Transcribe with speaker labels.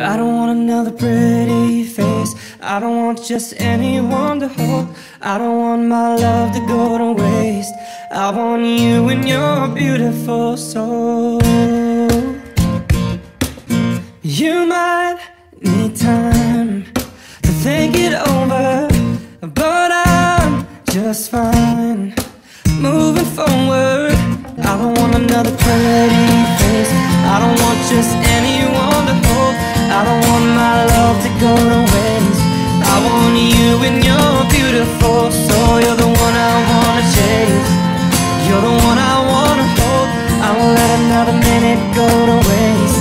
Speaker 1: I don't want another pretty face. I don't want just anyone to hold. I don't want my love to go to waste. I want you and your beautiful soul. You might need time to think it over, but I'm just fine. Moving forward, I don't want another pretty face. I don't want just go to waste. I want you and you're beautiful So You're the one I wanna chase. You're the one I wanna hold. I won't let another minute go to waste.